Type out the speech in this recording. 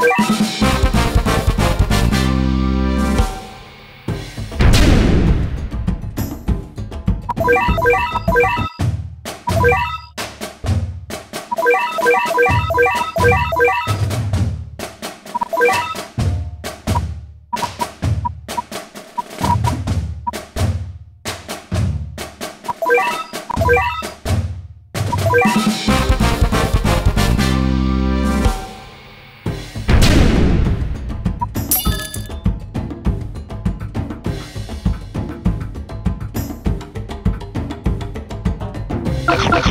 Yeah. you